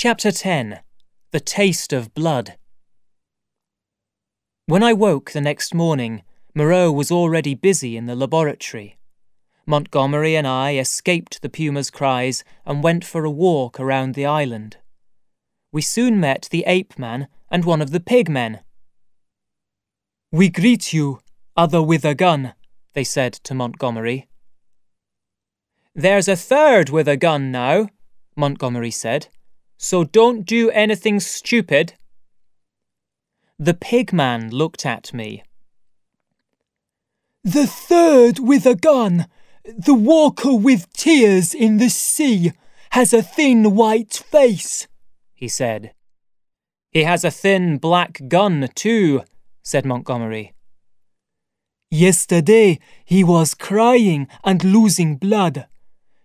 Chapter 10 The Taste of Blood. When I woke the next morning, Moreau was already busy in the laboratory. Montgomery and I escaped the puma's cries and went for a walk around the island. We soon met the ape man and one of the pig men. We greet you, other with a gun, they said to Montgomery. There's a third with a gun now, Montgomery said, so don't do anything stupid. The pig man looked at me. The third with a gun, the walker with tears in the sea, has a thin white face, he said. He has a thin black gun, too, said Montgomery. Yesterday he was crying and losing blood.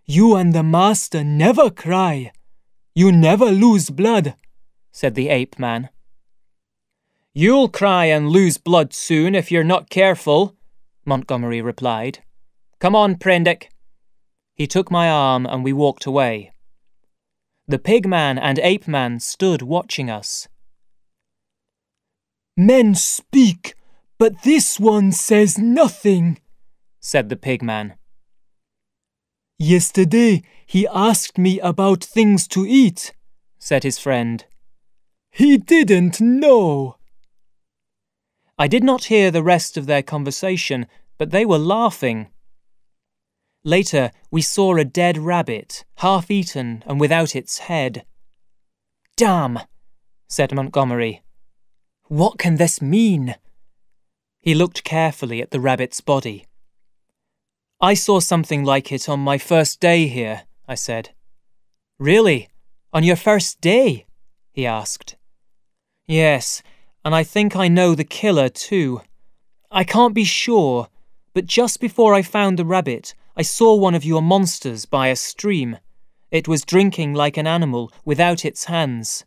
You and the master never cry. You never lose blood, said the ape man. You'll cry and lose blood soon if you're not careful, Montgomery replied. Come on, Prendick. He took my arm and we walked away. The pig man and ape man stood watching us. Men speak, but this one says nothing, said the pig man. Yesterday he asked me about things to eat, said his friend. He didn't know. I did not hear the rest of their conversation, but they were laughing. Later, we saw a dead rabbit, half eaten and without its head. Damn, said Montgomery. What can this mean? He looked carefully at the rabbit's body. I saw something like it on my first day here, I said. Really? On your first day? he asked. Yes, and I think I know the killer too. I can't be sure, but just before I found the rabbit, I saw one of your monsters by a stream. It was drinking like an animal without its hands.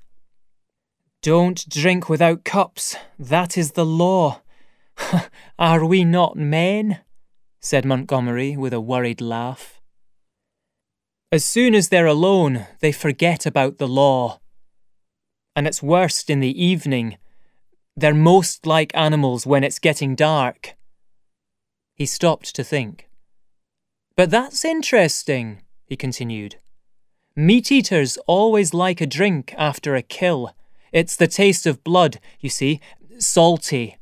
Don't drink without cups. That is the law. Are we not men? Said Montgomery with a worried laugh. As soon as they're alone, they forget about the law. And it's worst in the evening they're most like animals when it's getting dark. He stopped to think. But that's interesting, he continued. Meat eaters always like a drink after a kill. It's the taste of blood, you see, salty.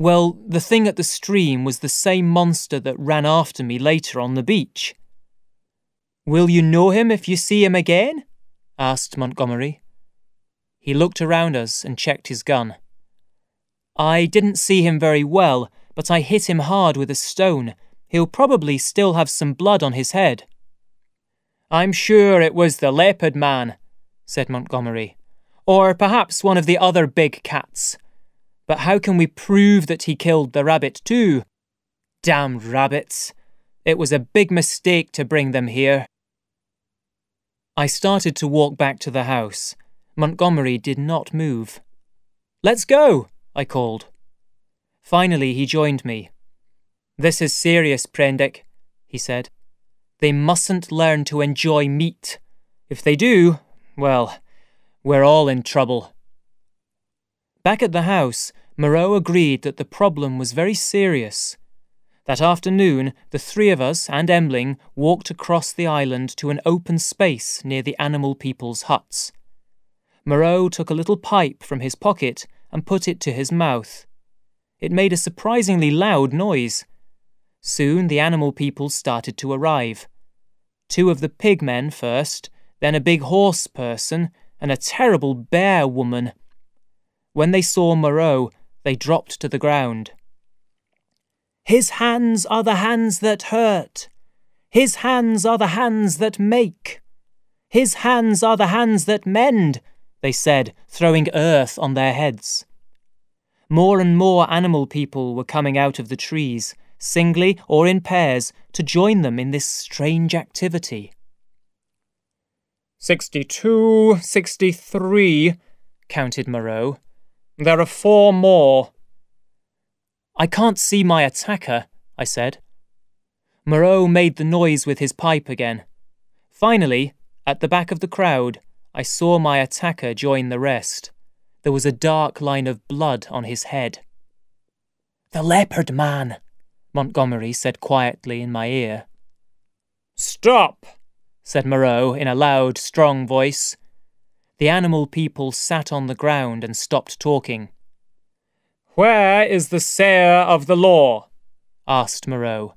Well, the thing at the stream was the same monster that ran after me later on the beach. Will you know him if you see him again? asked Montgomery. He looked around us and checked his gun. I didn't see him very well, but I hit him hard with a stone. He'll probably still have some blood on his head. I'm sure it was the leopard man, said Montgomery. Or perhaps one of the other big cats. But how can we prove that he killed the rabbit too? Damn rabbits! It was a big mistake to bring them here. I started to walk back to the house. Montgomery did not move. Let's go, I called. Finally, he joined me. This is serious, Prendick, he said. They mustn't learn to enjoy meat. If they do, well, we're all in trouble. Back at the house, Moreau agreed that the problem was very serious. That afternoon, the three of us and M'ling walked across the island to an open space near the animal people's huts. Moreau took a little pipe from his pocket and put it to his mouth. It made a surprisingly loud noise. Soon the animal people started to arrive. Two of the pig men first, then a big horse person, and a terrible bear woman. When they saw Moreau, they dropped to the ground. His hands are the hands that hurt. His hands are the hands that make. His hands are the hands that mend, they said, throwing earth on their heads. More and more animal people were coming out of the trees, singly or in pairs, to join them in this strange activity. Sixty-two, sixty-three, counted Moreau. There are four more. I can't see my attacker, I said. Moreau made the noise with his pipe again. Finally, at the back of the crowd, I saw my attacker join the rest. There was a dark line of blood on his head. The leopard man, Montgomery said quietly in my ear. Stop, said Moreau in a loud, strong voice. The animal people sat on the ground and stopped talking. Where is the sayer of the law? asked Moreau,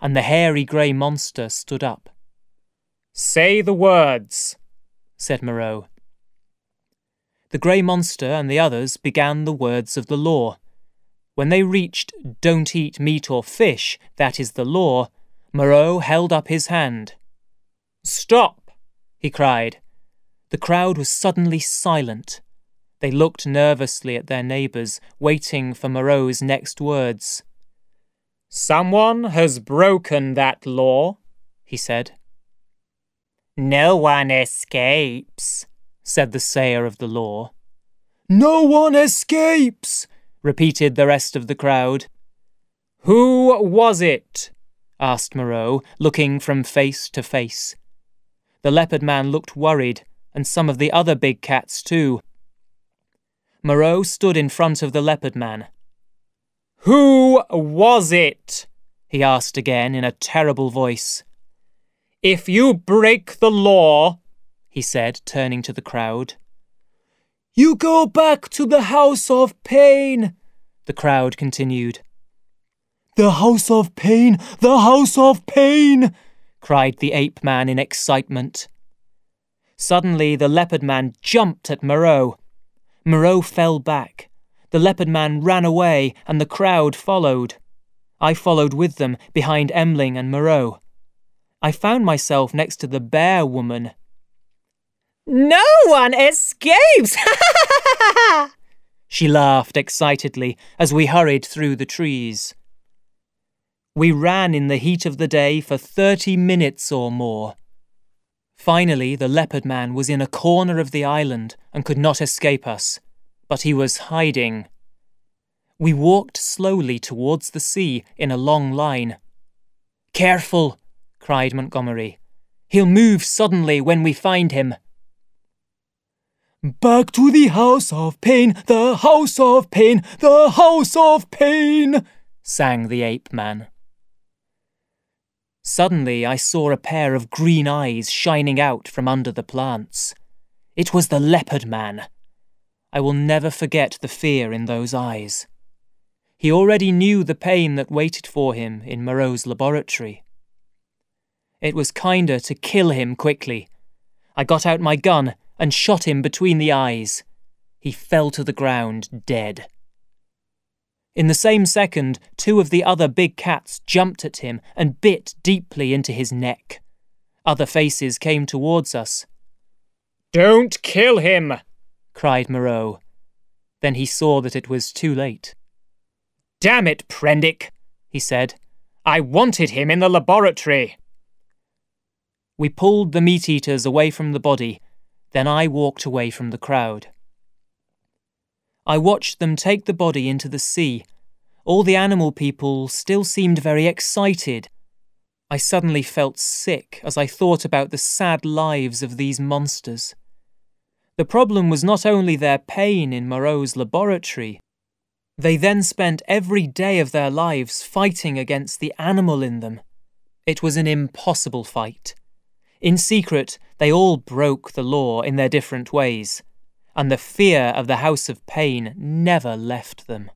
and the hairy grey monster stood up. Say the words, said Moreau. The grey monster and the others began the words of the law. When they reached don't eat meat or fish, that is the law, Moreau held up his hand. Stop! he cried. The crowd was suddenly silent. They looked nervously at their neighbours, waiting for Moreau's next words. Someone has broken that law, he said. No one escapes, said the sayer of the law. No one escapes, repeated the rest of the crowd. Who was it? asked Moreau, looking from face to face. The leopard man looked worried, and some of the other big cats too. Moreau stood in front of the leopard man. Who was it? he asked again in a terrible voice. If you break the law, he said, turning to the crowd. You go back to the house of pain, the crowd continued. The house of pain, the house of pain, cried the ape man in excitement. Suddenly the leopard man jumped at Moreau. Moreau fell back. The leopard man ran away, and the crowd followed. I followed with them, behind M'ling and Moreau. I found myself next to the bear woman. No one escapes! she laughed excitedly as we hurried through the trees. We ran in the heat of the day for thirty minutes or more. Finally, the leopard man was in a corner of the island and could not escape us, but he was hiding. We walked slowly towards the sea in a long line. Careful, cried Montgomery. He'll move suddenly when we find him. Back to the house of pain, the house of pain, the house of pain, sang the ape man. Suddenly I saw a pair of green eyes shining out from under the plants. It was the leopard man. I will never forget the fear in those eyes. He already knew the pain that waited for him in Moreau's laboratory. It was kinder to kill him quickly. I got out my gun and shot him between the eyes. He fell to the ground dead. In the same second, two of the other big cats jumped at him and bit deeply into his neck. Other faces came towards us. Don't kill him! cried Moreau. Then he saw that it was too late. Damn it, Prendick, he said. I wanted him in the laboratory. We pulled the meat eaters away from the body, then I walked away from the crowd. I watched them take the body into the sea. All the animal people still seemed very excited. I suddenly felt sick as I thought about the sad lives of these monsters. The problem was not only their pain in Moreau's laboratory. They then spent every day of their lives fighting against the animal in them. It was an impossible fight. In secret, they all broke the law in their different ways and the fear of the House of Pain never left them.